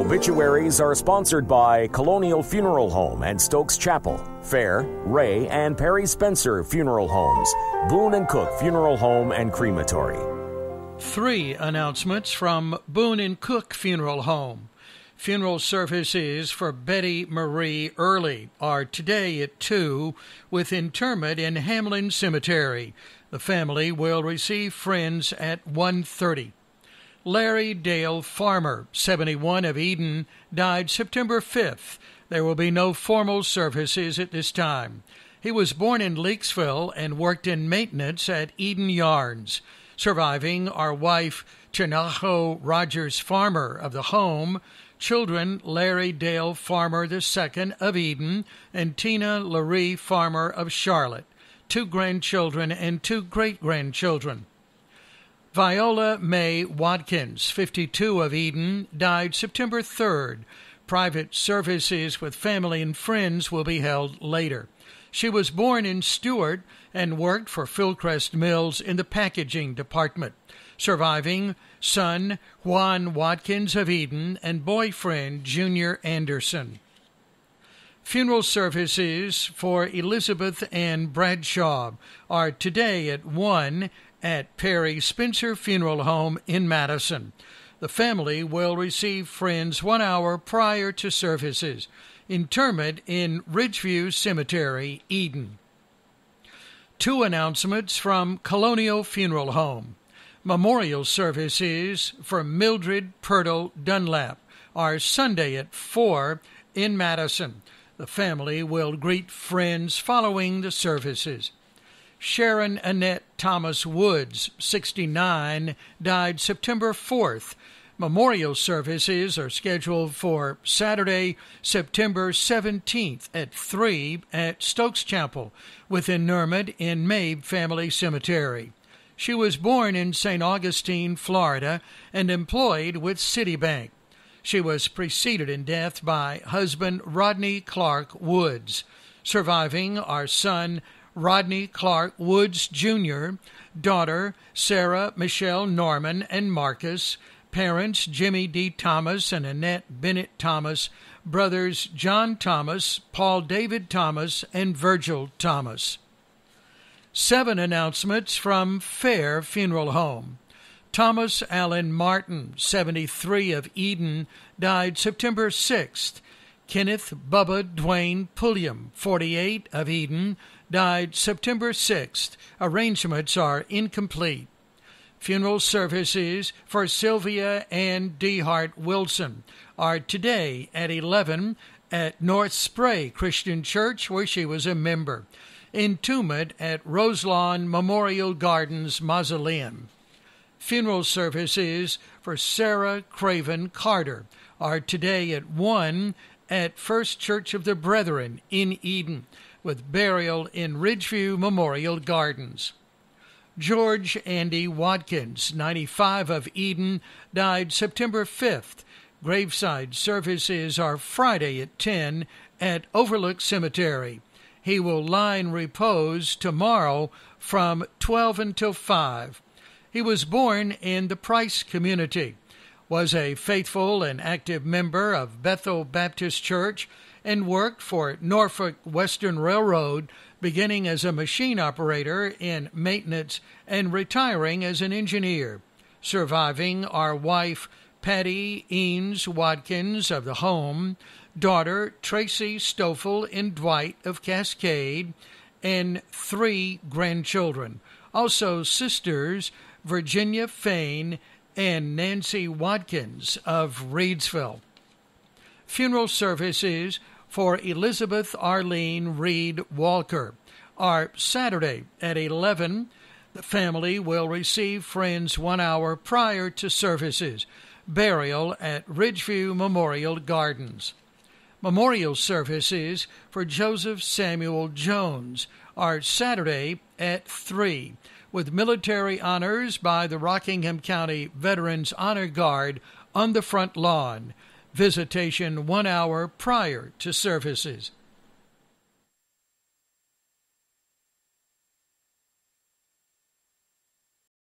Obituaries are sponsored by Colonial Funeral Home and Stokes Chapel, Fair, Ray, and Perry Spencer Funeral Homes, Boone and Cook Funeral Home and Crematory. Three announcements from Boone and Cook Funeral Home. Funeral services for Betty Marie Early are today at 2 with interment in Hamlin Cemetery. The family will receive friends at 1:30. Larry Dale Farmer, 71 of Eden, died September 5th. There will be no formal services at this time. He was born in Leaksville and worked in maintenance at Eden Yarns. Surviving are wife Chinaho Rogers Farmer of the home, children Larry Dale Farmer II of Eden and Tina Laree Farmer of Charlotte, two grandchildren and two great grandchildren. Viola May Watkins, 52 of Eden, died September 3rd. Private services with family and friends will be held later. She was born in Stewart and worked for Fieldcrest Mills in the packaging department. Surviving son Juan Watkins of Eden and boyfriend Junior Anderson. Funeral services for Elizabeth Ann Bradshaw are today at 1 at Perry Spencer Funeral Home in Madison. The family will receive friends one hour prior to services. Interment in Ridgeview Cemetery, Eden. Two announcements from Colonial Funeral Home. Memorial services for Mildred Purtle Dunlap are Sunday at 4 in Madison. The family will greet friends following the services. Sharon Annette Thomas Woods, 69, died September 4th. Memorial services are scheduled for Saturday, September 17th at 3 at Stokes Chapel with interment in Mabe Family Cemetery. She was born in St. Augustine, Florida, and employed with Citibank. She was preceded in death by husband Rodney Clark Woods. Surviving are son Rodney Clark Woods Jr., daughter Sarah Michelle Norman and Marcus, parents Jimmy D. Thomas and Annette Bennett Thomas, brothers John Thomas, Paul David Thomas, and Virgil Thomas. Seven announcements from Fair Funeral Home. Thomas Allen Martin, 73 of Eden, died September 6th. Kenneth Bubba Dwayne Pulliam, 48 of Eden, died September 6th. Arrangements are incomplete. Funeral services for Sylvia Ann Dehart Wilson are today at 11 at North Spray Christian Church, where she was a member. Entombment at Roselawn Memorial Gardens Mausoleum. Funeral services for Sarah Craven Carter are today at 1 at First Church of the Brethren in Eden with burial in Ridgeview Memorial Gardens. George Andy Watkins, 95 of Eden, died September 5th. Graveside services are Friday at 10 at Overlook Cemetery. He will lie in repose tomorrow from 12 until 5. He was born in the Price community, was a faithful and active member of Bethel Baptist Church, and worked for Norfolk Western Railroad, beginning as a machine operator in maintenance and retiring as an engineer. Surviving are wife Patty Eanes Watkins of the home, daughter Tracy Stoffel and Dwight of Cascade, and three grandchildren. Also, sisters Virginia Fain and Nancy Watkins of Reidsville. Funeral services for Elizabeth Arlene Reed Walker are Saturday at 11. The family will receive friends one hour prior to services. Burial at Ridgeview Memorial Gardens. Memorial services for Joseph Samuel Jones are Saturday at 3, with military honors by the Rockingham County Veterans Honor Guard on the front lawn visitation one hour prior to services.